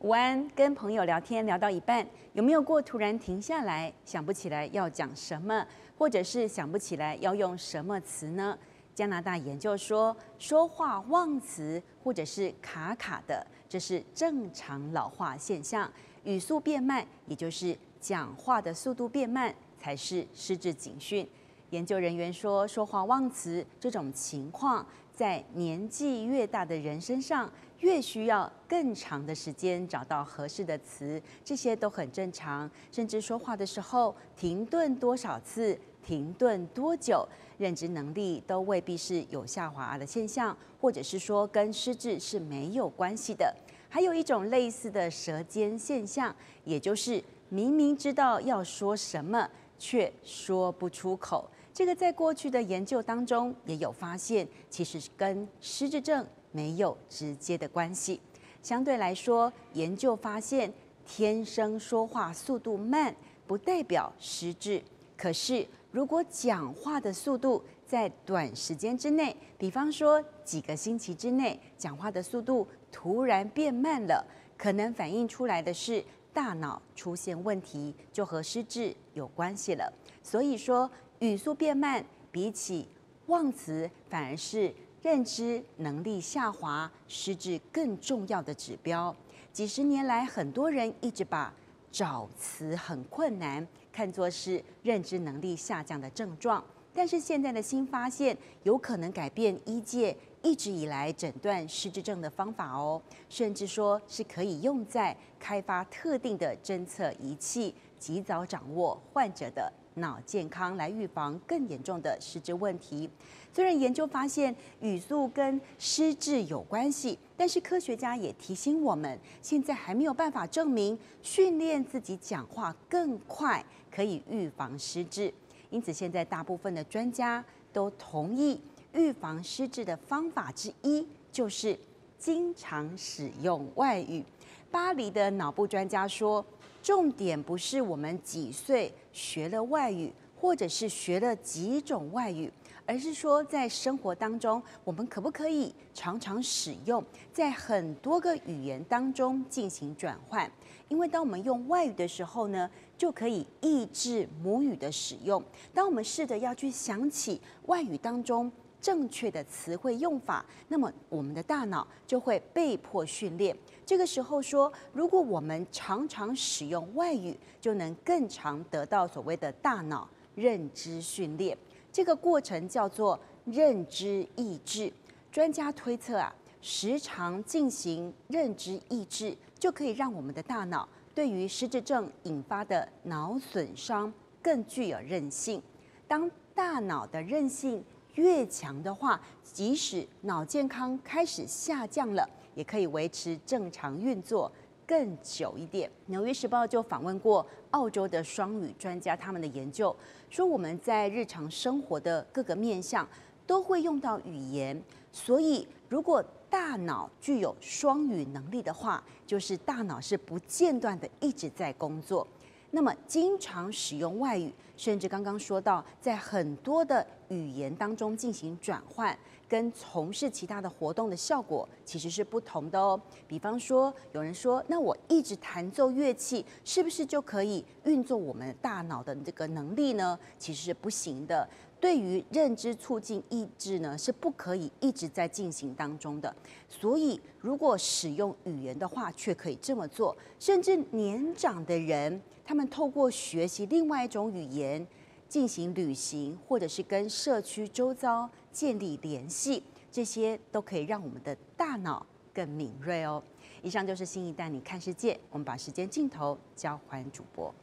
午安，跟朋友聊天聊到一半，有没有过突然停下来，想不起来要讲什么，或者是想不起来要用什么词呢？加拿大研究说，说话忘词或者是卡卡的，这是正常老化现象。语速变慢，也就是讲话的速度变慢，才是失智警讯。研究人员说，说话忘词这种情况，在年纪越大的人身上。越需要更长的时间找到合适的词，这些都很正常。甚至说话的时候停顿多少次、停顿多久，认知能力都未必是有下滑的现象，或者是说跟失智是没有关系的。还有一种类似的舌尖现象，也就是明明知道要说什么，却说不出口。这个在过去的研究当中也有发现，其实跟失智症。没有直接的关系。相对来说，研究发现，天生说话速度慢不代表失智。可是，如果讲话的速度在短时间之内，比方说几个星期之内，讲话的速度突然变慢了，可能反映出来的是大脑出现问题，就和失智有关系了。所以说，语速变慢比起忘词，反而是。认知能力下滑、失智更重要的指标。几十年来，很多人一直把找词很困难看作是认知能力下降的症状。但是现在的新发现，有可能改变医界一直以来诊断失智症的方法哦，甚至说是可以用在开发特定的侦测仪器，及早掌握患者的。脑健康来预防更严重的失智问题。虽然研究发现语速跟失智有关系，但是科学家也提醒我们，现在还没有办法证明训练自己讲话更快可以预防失智。因此，现在大部分的专家都同意，预防失智的方法之一就是经常使用外语。巴黎的脑部专家说。重点不是我们几岁学了外语，或者是学了几种外语，而是说在生活当中，我们可不可以常常使用，在很多个语言当中进行转换？因为当我们用外语的时候呢，就可以抑制母语的使用。当我们试着要去想起外语当中。正确的词汇用法，那么我们的大脑就会被迫训练。这个时候说，如果我们常常使用外语，就能更常得到所谓的大脑认知训练。这个过程叫做认知抑制。专家推测啊，时常进行认知抑制，就可以让我们的大脑对于失智症引发的脑损伤更具有韧性。当大脑的韧性越强的话，即使脑健康开始下降了，也可以维持正常运作更久一点。纽约时报就访问过澳洲的双语专家，他们的研究说，我们在日常生活的各个面向都会用到语言，所以如果大脑具有双语能力的话，就是大脑是不间断的一直在工作。那么，经常使用外语，甚至刚刚说到，在很多的语言当中进行转换，跟从事其他的活动的效果其实是不同的哦。比方说，有人说，那我一直弹奏乐器，是不是就可以运作我们大脑的这个能力呢？其实是不行的。对于认知促进抑制呢，是不可以一直在进行当中的。所以，如果使用语言的话，却可以这么做。甚至年长的人，他们透过学习另外一种语言进行旅行，或者是跟社区周遭建立联系，这些都可以让我们的大脑更敏锐哦。以上就是新一代你看世界，我们把时间镜头交还主播。